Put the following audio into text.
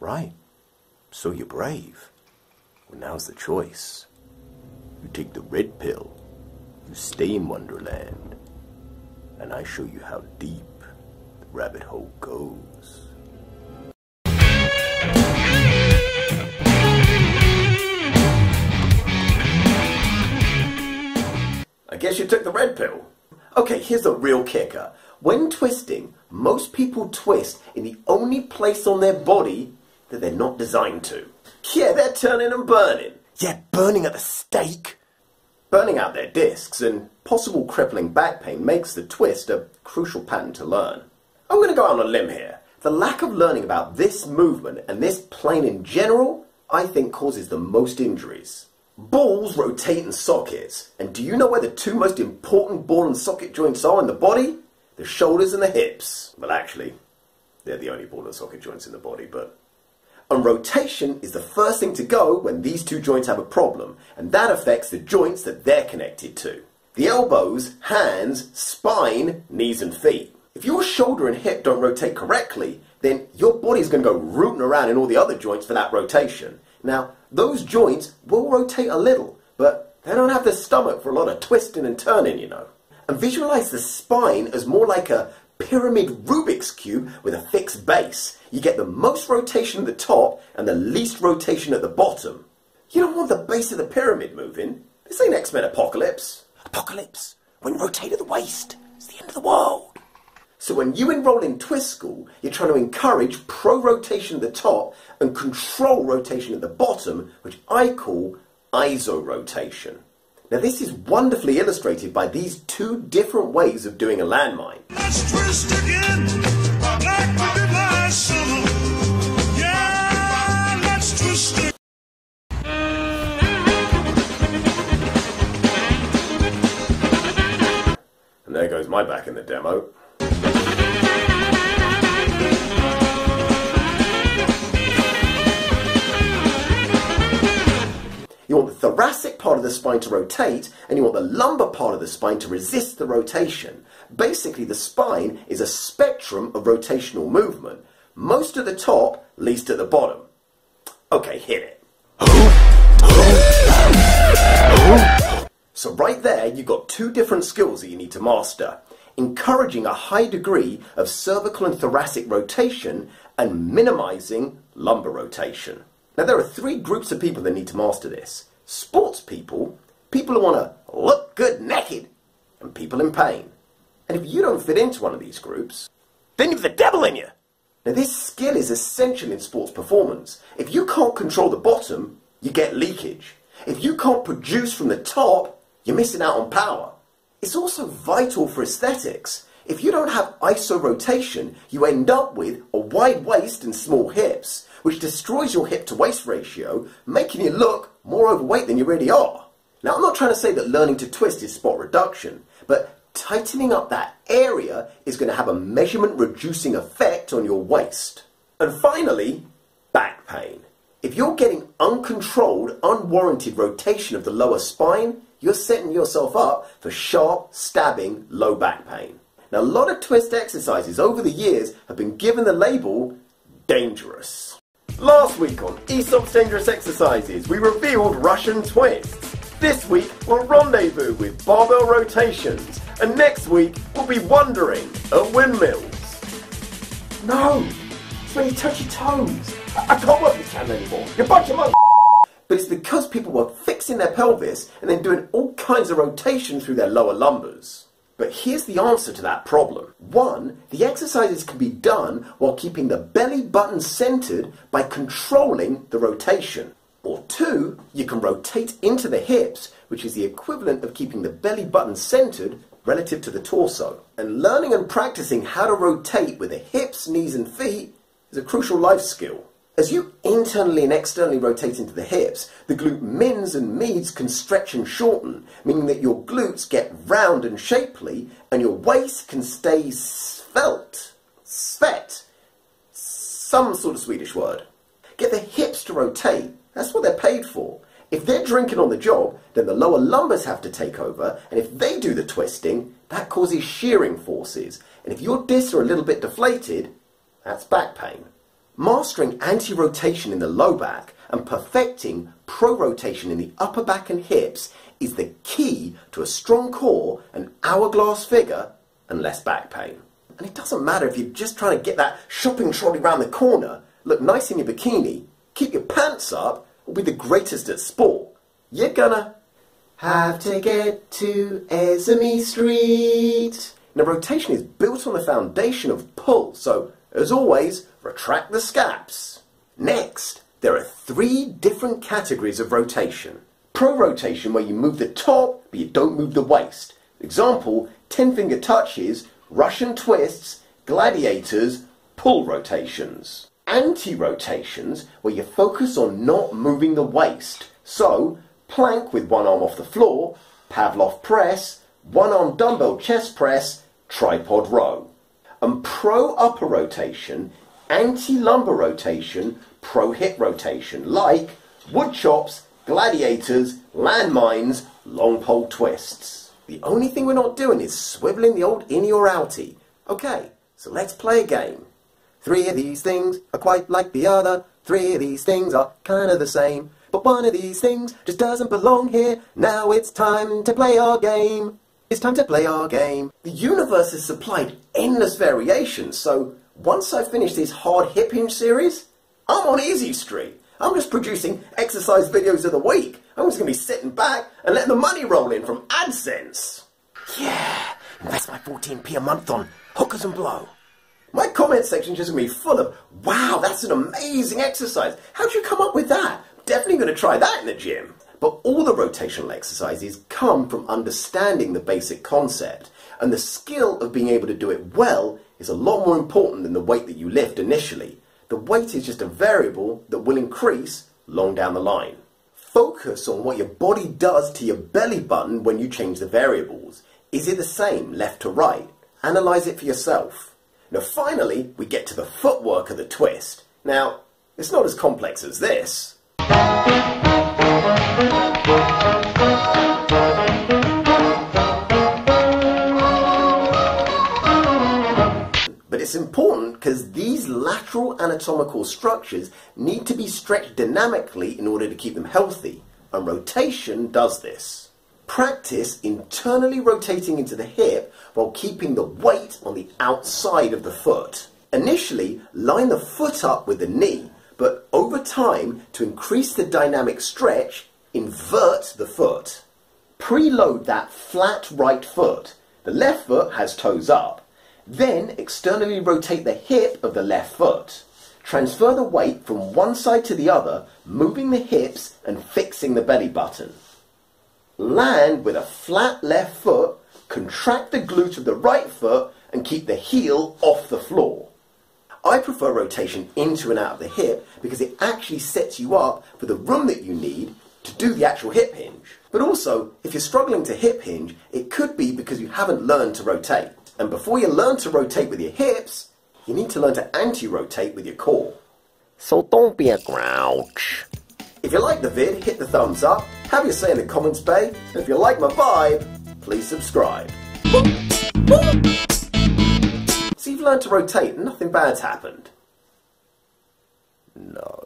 Right. So you're brave. Well, now's the choice. You take the red pill, you stay in Wonderland, and I show you how deep the rabbit hole goes. I guess you took the red pill. Okay, here's a real kicker. When twisting, most people twist in the only place on their body that they're not designed to. Yeah, they're turning and burning. Yeah, burning at the stake. Burning out their discs and possible crippling back pain makes the twist a crucial pattern to learn. I'm going to go out on a limb here. The lack of learning about this movement and this plane in general, I think causes the most injuries. Balls rotate in sockets, and do you know where the two most important ball and socket joints are in the body? The shoulders and the hips. Well, actually, they're the only ball and socket joints in the body, but... And rotation is the first thing to go when these two joints have a problem, and that affects the joints that they're connected to. The elbows, hands, spine, knees and feet. If your shoulder and hip don't rotate correctly, then your body's going to go rooting around in all the other joints for that rotation. Now, those joints will rotate a little, but they don't have the stomach for a lot of twisting and turning, you know. And visualize the spine as more like a pyramid Rubik's Cube with a fixed base. You get the most rotation at the top and the least rotation at the bottom. You don't want the base of the pyramid moving. This ain't X-Men Apocalypse. Apocalypse, when rotate at the waist, it's the end of the world. So when you enroll in Twist School, you're trying to encourage pro-rotation at the top and control rotation at the bottom, which I call iso-rotation. Now this is wonderfully illustrated by these two different ways of doing a landmine. Let's twist again, like we did last summer. Yeah, let's twist again. And there goes my back in the demo. Part of the spine to rotate, and you want the lumbar part of the spine to resist the rotation. Basically, the spine is a spectrum of rotational movement. Most at the top, least at the bottom. Okay, hit it. So right there, you've got two different skills that you need to master. Encouraging a high degree of cervical and thoracic rotation and minimizing lumbar rotation. Now there are three groups of people that need to master this. Sports people, people who want to look good naked, and people in pain. And if you don't fit into one of these groups, then you've the devil in you. Now this skill is essential in sports performance. If you can't control the bottom, you get leakage. If you can't produce from the top, you're missing out on power. It's also vital for aesthetics. If you don't have iso rotation, you end up with a wide waist and small hips, which destroys your hip to waist ratio, making you look more overweight than you really are. Now, I'm not trying to say that learning to twist is spot reduction, but tightening up that area is going to have a measurement reducing effect on your waist. And finally, back pain. If you're getting uncontrolled, unwarranted rotation of the lower spine, you're setting yourself up for sharp, stabbing, low back pain. Now, a lot of twist exercises over the years have been given the label dangerous. Last week on Essop's Dangerous Exercises, we revealed Russian twists. This week, we'll rendezvous with barbell rotations. And next week, we'll be wondering at windmills. No! It's when you touch your toes. I, I can't work this camera anymore. You're a bunch of monkeys. But it's because people were fixing their pelvis and then doing all kinds of rotation through their lower lumbars. But here's the answer to that problem. One, the exercises can be done while keeping the belly button centered by controlling the rotation. Or two, you can rotate into the hips, which is the equivalent of keeping the belly button centered relative to the torso. And learning and practicing how to rotate with the hips, knees and feet is a crucial life skill. As you internally and externally rotate into the hips, the glute mins and medians can stretch and shorten, meaning that your glutes get round and shapely and your waist can stay svelte, svet, some sort of Swedish word. Get the hips to rotate, that's what they're paid for. If they're drinking on the job, then the lower lumbars have to take over, and if they do the twisting, that causes shearing forces. And if your discs are a little bit deflated, that's back pain. Mastering anti-rotation in the low back and perfecting pro-rotation in the upper back and hips is the key to a strong core, an hourglass figure, and less back pain. And it doesn't matter if you're just trying to get that shopping trolley round the corner, look nice in your bikini, keep your pants up, or be the greatest at sport. You're gonna have to get to Esme Street. Now, rotation is built on the foundation of pull, so as always, retract the scaps. Next, there are three different categories of rotation. Pro rotation, where you move the top, but you don't move the waist. Example 10 finger touches, Russian twists, gladiators, pull rotations. Anti rotations, where you focus on not moving the waist. So, plank with one arm off the floor, Pallof press, one arm dumbbell chest press, tripod row. And pro upper rotation, anti lumbar rotation, pro-hip rotation, like wood chops, gladiators, landmines, long pole twists. The only thing we're not doing is swiveling the old innie or outie. Okay, so let's play a game. Three of these things are quite like the other. Three of these things are kind of the same. But one of these things just doesn't belong here. Now it's time to play our game. It's time to play our game. The universe has supplied endless variations, so once I finish this hard hip hinge series, I'm on easy street. I'm just producing exercise videos of the week. I'm just going to be sitting back and letting the money roll in from AdSense. Yeah, invest my 14p a month on hookers and blow. My comment section just going to be full of, wow, that's an amazing exercise. How'd you come up with that? Definitely going to try that in the gym. But all the rotational exercises come from understanding the basic concept, and the skill of being able to do it well is a lot more important than the weight that you lift initially. The weight is just a variable that will increase long down the line. Focus on what your body does to your belly button when you change the variables. Is it the same left to right? Analyze it for yourself. Now finally, we get to the footwork of the twist. Now, it's not as complex as this. It's important because these lateral anatomical structures need to be stretched dynamically in order to keep them healthy, and rotation does this. Practice internally rotating into the hip while keeping the weight on the outside of the foot. Initially, line the foot up with the knee, but over time, to increase the dynamic stretch, invert the foot. Preload that flat right foot. The left foot has toes up. Then externally rotate the hip of the left foot. Transfer the weight from one side to the other, moving the hips and fixing the belly button. Land with a flat left foot, contract the glute of the right foot and keep the heel off the floor. I prefer rotation into and out of the hip because it actually sets you up for the room that you need to do the actual hip hinge. But also, if you're struggling to hip hinge, it could be because you haven't learned to rotate. And before you learn to rotate with your hips, you need to learn to anti-rotate with your core. So don't be a grouch. If you like the vid, hit the thumbs up, have your say in the comments bay, and if you like my vibe, please subscribe. So you've learned to rotate, nothing bad's happened. No.